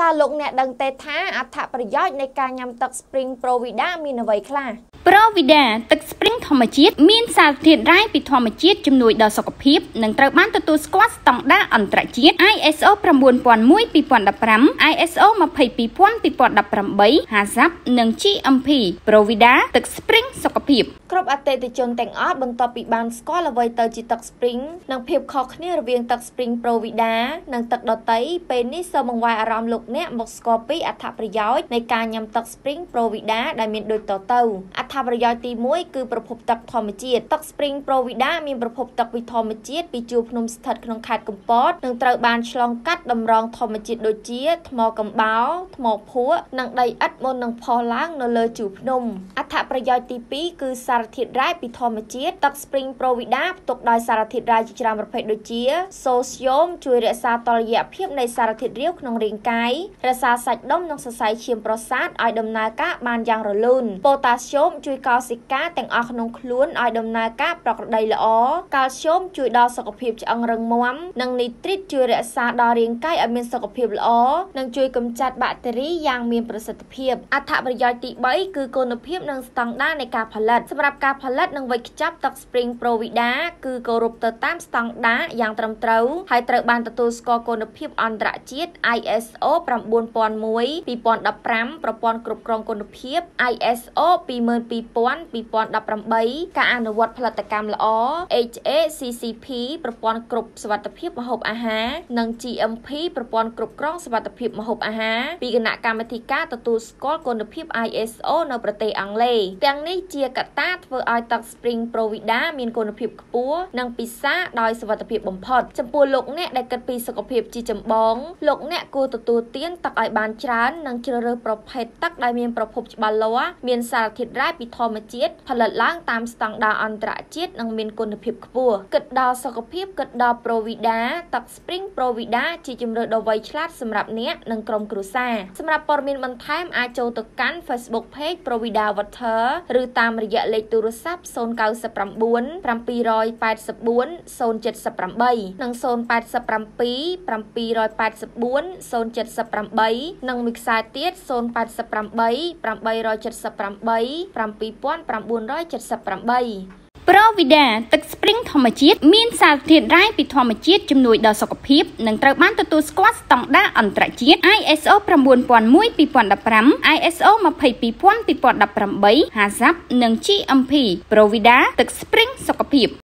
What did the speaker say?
តើលោកអ្នកដឹងទេថាអត្ថប្រយោជន៍នៃការញ៉ាំទឹក Spring Provida មានអ្វីខ្លះ Provida ទឹកស្ព្រីងធម្មជាតិមានសារធាតុរ៉ែពីធម្មជាតិជំនួយដល់សុខភាពនិងត្រូវបានទទួលស្គាល់ស្តង់ដារអន្តរជាតិ ISO 9001:2015 ISO 22000:2018 HACCP និង GMP Provida ទឹកស្ព្រីងសុខភាពគ្រប់អតិថិជនទាំងអស់បន្ទាប់ពីបានស្គាល់អ្វីទៅជាទឹក Spring និងភាពខុសគ្នារវាងទឹក Spring Provida និងទឹកដទៃពេលនេះសូមបង្វែរអារម្មណ៍លោកអ្នកមកស្គាល់ពីអត្ថប្រយោជន៍នៃការញ៉ាំទឹក Spring Provida ដែលមានដូចតទៅអត្ថប្រយោជន៍ទី1គឺប្រភពទឹកធម្មជាតិទឹក Spring Provida មានប្រភពទឹកពីធម្មជាតិពីជួរភ្នំស្ថិតក្នុងខេត្តកំពតនិងត្រូវបានឆ្លងកាត់តម្រងធម្មជាតិដូចជាថ្មកំបោរថ្មភក់និងដីឥដ្ឋមុននឹងផុសឡើងនៅលើជួរភ្នំអត្ថប្រយោជន៍ទី2គឺសារធាតុរ៉ែពីធម្មជាតិទឹក Spring Provida ផ្ទុកដោយសារធាតុរ៉ែជាច្រើនប្រភេទដូចជាសូស្យូមជួយរក្សាតុល្យភាពនៃសារធាតុរាវក្នុងរាងកាយរក្សាសាច់ដុំនិងសរសៃឈាមប្រសាទឲ្យដំណើរការបានយ៉ាងរលូនប៉ូតាស្យូមជួយកោសិកាទាំងអស់ក្នុងខ្លួនឲ្យដំណើរការប្រក្រតីល្អកាល់ស្យូមជួយដល់សុខភាពឆ្អឹងរឹងមាំនិងនីត្រីតជួយរក្សាដល់រាងកាយឲ្យមានសុខភាពល្អនិងជួយកម្ចាត់បាក់តេរីយ៉ាងមានប្រសិទ្ធភាពអត្ថប្រយោជន៍ទី3គឺគុណភាពនិងស្តង់ដារនៃការផលិតសម្រាប់ការផលិតនិងវេចខ្ចប់ទឹក Spring Provida គឺគោរពទៅតាមស្តង់ដារយ៉ាងត្រឹមត្រូវហើយត្រូវបានទទួលស្គាល់គុណភាពអន្តរជាតិ ISO 9001 2015ប្រព័ន្ធគ្រប់គ្រងគុណភាព ISO 22000 2018ការអនុវត្តផលិតកម្មល្អ HACCP ប្រព័ន្ធគ្រប់សុវត្ថិភាពម្ហូបអាហារនិង GMP ប្រព័ន្ធគ្រប់គ្រងសុវត្ថិភាពម្ហូបអាហារពីគណៈកម្មាធិការទទួលស្គាល់គុណភាព ISO នៅប្រទេសអង់គ្លេសទាំងនេះជាកត្តាធ្វើឲ្យទឹក Spring Provida មានគុណភាពខ្ពស់និងពិសាដោយសុវត្ថិភាពបំផុតចំពោះលោកអ្នកដែលគិតពីសុខភាពជាចម្បងលោកអ្នកគួរទទួលទានទឹកឲ្យបានច្រើននិងជ្រើសរើសប្រភេទទឹកដែលមានប្រភពច្បាស់លាស់មានសារធាតុរ៉ែពីធម្មជាតិផលិតឡើងតាមស្តង់ដារអន្តរជាតិនិងមានគុណភាពខ្ពស់គិតដល់សុខភាពគិតដល់ Provida ទឹក Spring Provida ជាជម្រើសដ៏វៃឆ្លាតសម្រាប់អ្នកនិងក្រុមគ្រួសារសម្រាប់ព័ត៌មានបន្ថែមអាចចូលទៅកាន់ Facebook Page Provida Water ឬតាមរយៈលេខទូរស័ព្ទ099 784 078និង087 784 078និងមួយខ្សែទៀត088 878 7978 Provida ទឹកស្ព្រីងធម្មជាតិមានសារធាតុរ៉ែពីធម្មជាតិជំនួយដល់សុខភាពនិងត្រូវបានទទួលស្គាល់ស្តង់ដារអន្តរជាតិ ISO 9001:2015 ISO 22000:2018 HACCP និង GMP Provida ទឹកស្ព្រីងសុខភាព